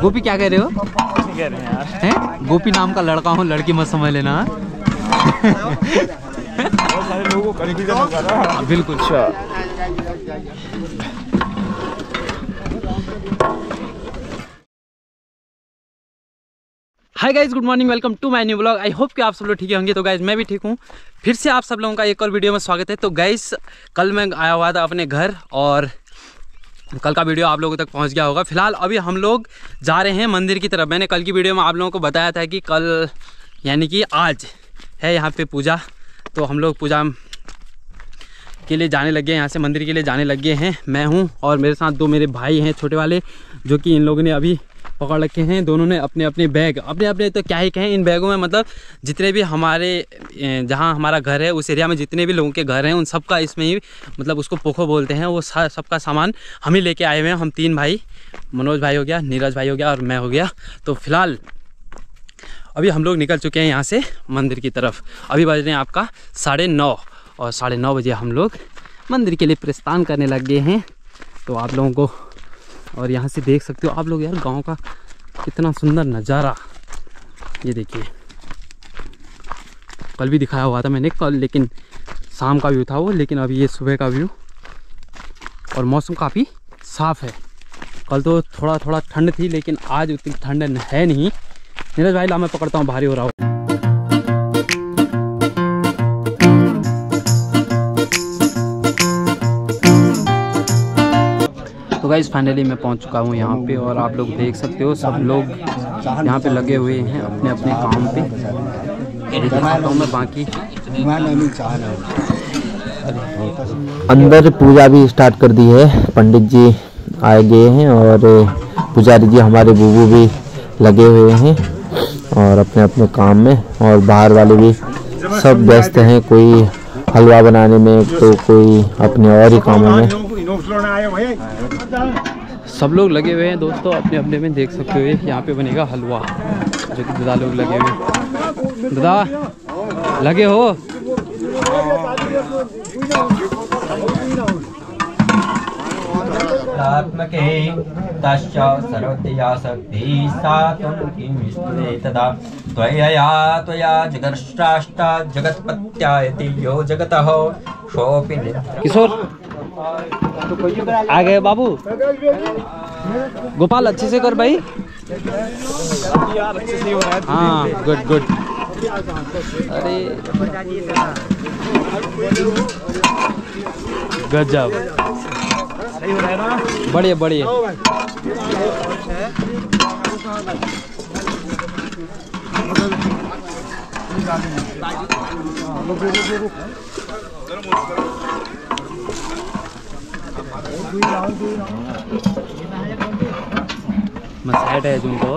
गोपी क्या कह रहे हो? कह रहे हैं यार। हैं? गोपी नाम का लड़का हूँ लड़की मत समझ लेना। बिल्कुल। Hi guys good morning welcome to my new blog I hope कि आप सब लोग ठीक होंगे। तो गाइज़ मैं भी ठीक हूँ। फिर से आप सब लोगों का एक और वीडियो में स्वागत है। तो गाइज़ कल मैं आया हुआ था अपने घर और कल का वीडियो आप लोगों तक पहुँच गया होगा। फ़िलहाल अभी हम लोग जा रहे हैं मंदिर की तरफ़। मैंने कल की वीडियो में आप लोगों को बताया था कि कल, यानी कि आज है यहाँ पे पूजा। तो हम लोग पूजा के लिए जाने लगे हैं, यहाँ से मंदिर के लिए जाने लगे हैं। मैं हूँ और मेरे साथ दो मेरे भाई हैं, छोटे वाले, जो कि इन लोगों ने अभी पकड़ रखे हैं, दोनों ने अपने अपने बैग। अपने अपने तो क्या ही कहें, इन बैगों में मतलब जितने भी हमारे जहाँ हमारा घर है, उस एरिया में जितने भी लोगों के घर हैं, उन सबका इसमें ही मतलब उसको पोखो बोलते हैं, वो सबका सामान हम ही लेके आए हुए हैं। हम तीन भाई, मनोज भाई हो गया, नीरज भाई हो गया और मैं हो गया। तो फ़िलहाल अभी हम लोग निकल चुके हैं यहाँ से मंदिर की तरफ़। अभी बज रहे हैं आपका साढ़े नौ और साढ़े नौ बजे हम लोग मंदिर के लिए प्रस्थान करने लग गए हैं। तो आप लोगों को और यहाँ से देख सकते हो आप लोग यार गाँव का कितना सुंदर नज़ारा। ये देखिए। कल भी दिखाया हुआ था मैंने कल, लेकिन शाम का व्यू था वो, लेकिन अभी ये सुबह का व्यू। और मौसम काफ़ी साफ़ है। कल तो थोड़ा थोड़ा ठंड थी, लेकिन आज उतनी ठंड है नहीं। नीरज भाई, ला मैं पकड़ता हूँ भारी हो रहा हूँ। तो गाइज़ फाइनली मैं पहुँच चुका हूँ यहाँ पे और आप लोग देख सकते हो, सब लोग यहाँ पे लगे हुए हैं अपने अपने काम पे। हूँ मैं बाकी। अंदर पूजा भी स्टार्ट कर दी है। पंडित जी आए गए हैं और पुजारी जी हमारे बूबू भी लगे हुए हैं और अपने अपने काम में और बाहर वाले भी सब व्यस्त हैं। कोई हलवा बनाने में तो कोई अपने और ही कामों में। सब लोग लगे हुए हैं दोस्तों अपने अपने में देख सकते हो यहाँ पे बनेगा हलवा जो कि दादा लोग लगे हुए हैं। दादा लगे हो? आत्मके तश्च सर्वतया शक्तिः सा त्वं किं विष्णुरे तदा। त्वयया त्वया जगर्ष्टाष्टा जगत्पत्यायति यो जगतः। सोऽपि किशोर। आ गए बाबू। गोपाल, अच्छे से कर भाई। हो गुड गुड अरे। गजब। बढ़िया बढ़िया। मैं साइड है तुमको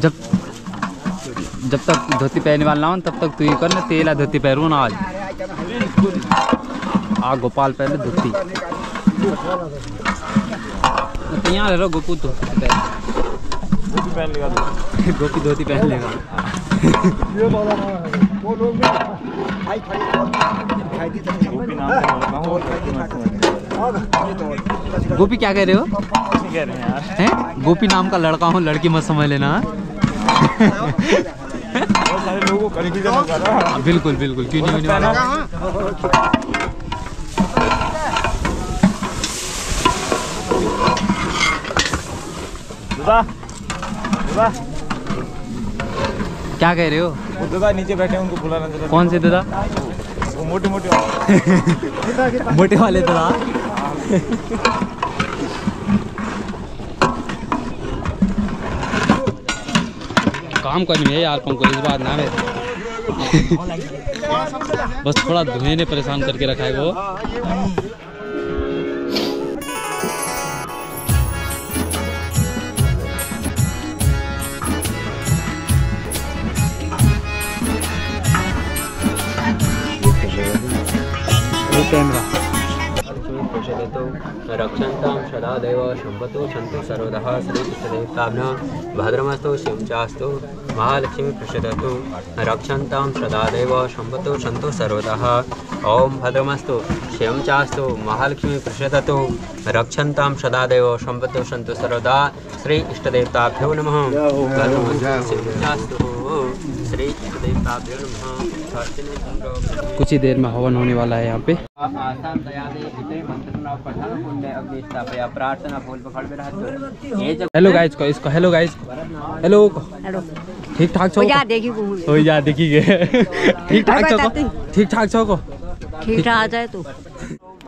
जब जब तक धोती पहनने वाला ना हो, तब तक तू ये कर ना तेला धोती पहनू ना आज। आ, गोपाल पहले धोती। तो यहाँ रहो गोपू धोती पहन गोपी धोती पहन लेगा। हूँ। मत समझ गोपी क्या कह रहे हो? कह रहे हैं यार। हैं? गोपी नाम का लड़का हूँ लड़की मत समझ लेना। बिल्कुल बिल्कुल क्यों नहीं होने वाला दादा दादा क्या कह रहे हो? वो दादा नीचे बैठे उनको बुलाना जरा। कौन से दादा? वो मोटे मोटे मोटे वाले दादा। काम करनी है यार पंको इस बात ना है। बस थोड़ा धुएँ ने परेशान करके रखा है वो। कैमरा प्रचलितो रक्षन्तां सदादेव शम्भतो सन्तु सर्वदः। श्रीकृष्णदेवताभ्यो भद्रमस्तु शिवं चास्तु महालक्ष्मी प्रसदतु रक्षन्तां सदादेव शम्भतो सन्तु सर्वदः ॐ भद्रमस्तु शिवं चास्तु महालक्ष्मी प्रसदतु रक्षन्तां सदादेव शम्भतो सन्तु सर्वदा श्री इष्टदेवताभ्यो नमः भद्रमस्तु शिवं कुछ ही देर में हवन होने वाला है यहाँ पे। हेलो गाइस को इसको हेलो गाइस हेलो हेलो ठीक ठाक छो देखी ठीक ठाक छो ठीक ठाक छो ठीक ठाक आ जाए तू।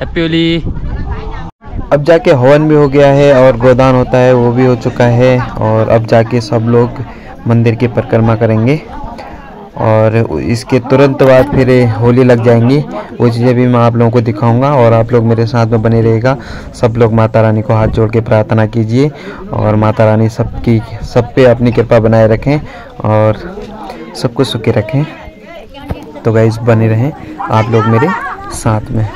हैप्पी होली अब जाके हवन भी हो गया है और गोदान होता है, वो भी हो चुका है और अब जाके सब लोग मंदिर की परिक्रमा करेंगे और इसके तुरंत बाद फिर होली लग जाएँगी। वो चीज़ें भी मैं आप लोगों को दिखाऊँगा और आप लोग मेरे साथ में बने रहेगा। सब लोग माता रानी को हाथ जोड़ के प्रार्थना कीजिए और माता रानी सबकी सब पे अपनी कृपा बनाए रखें और सबको सुखी रखें। तो गाइस बने रहें आप लोग मेरे साथ में।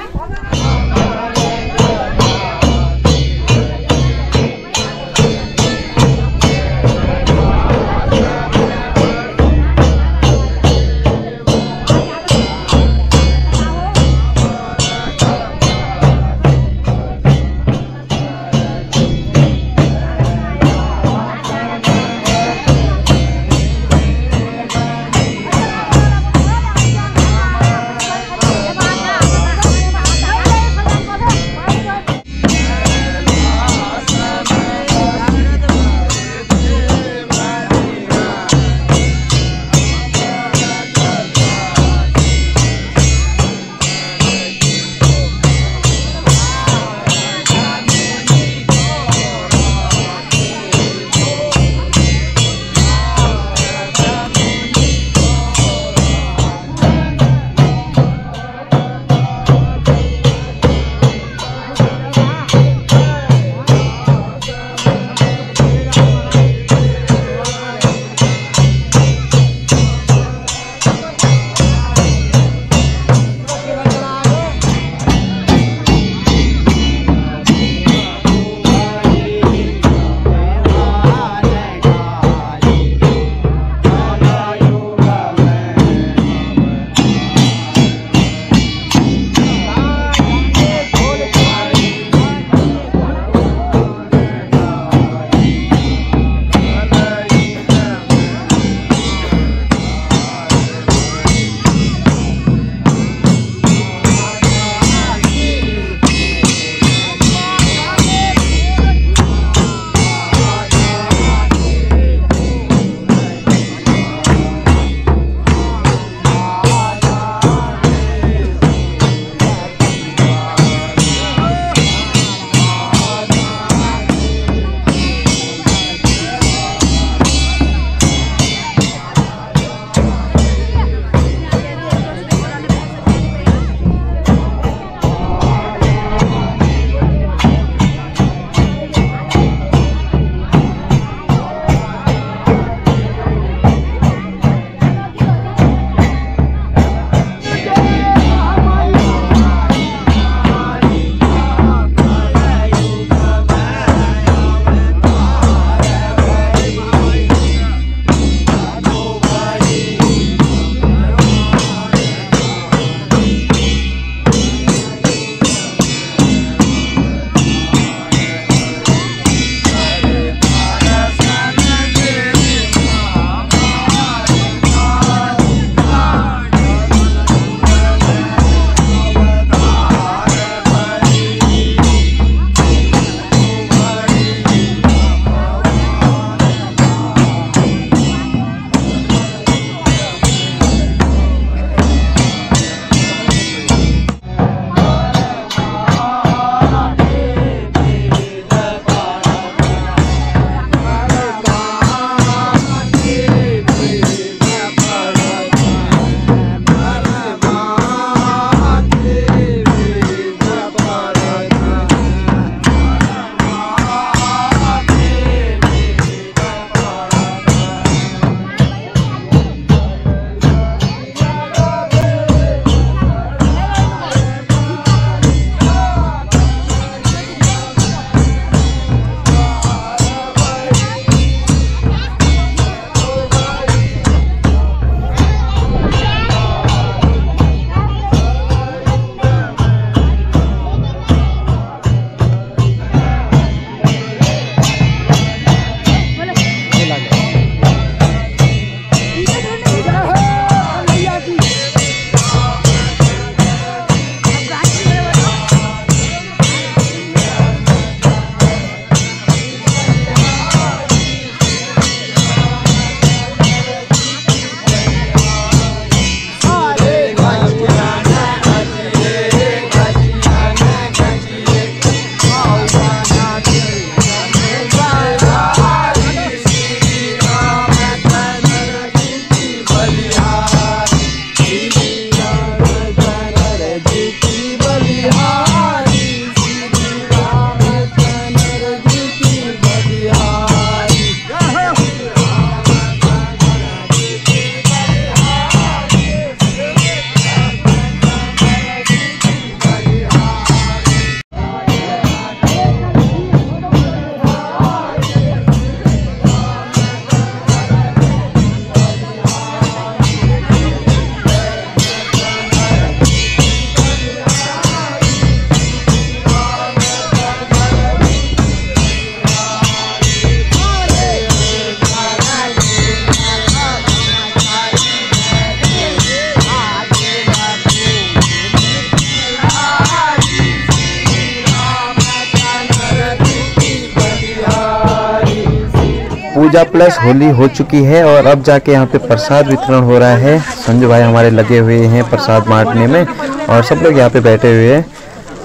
पूजा प्लस होली हो चुकी है और अब जाके यहाँ पे प्रसाद वितरण हो रहा है। संजू भाई हमारे लगे हुए हैं प्रसाद बांटने में और सब लोग यहाँ पे बैठे हुए हैं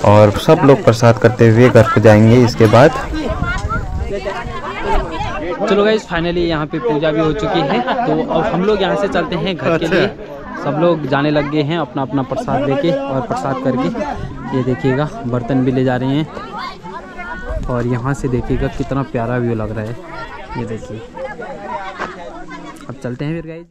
और सब लोग प्रसाद करते हुए घर को जाएँगे इसके बाद। चलो गाइज़ फाइनली यहाँ पे पूजा भी हो चुकी है। तो अब हम लोग यहाँ से चलते हैं घर के लिए। सब लोग जाने लग गए हैं अपना अपना प्रसाद लेके और प्रसाद करके। ये देखिएगा बर्तन भी ले जा रहे हैं। और यहाँ से देखिएगा कितना प्यारा व्यू लग रहा है। ये देखिए। अब चलते हैं फिर गाइज़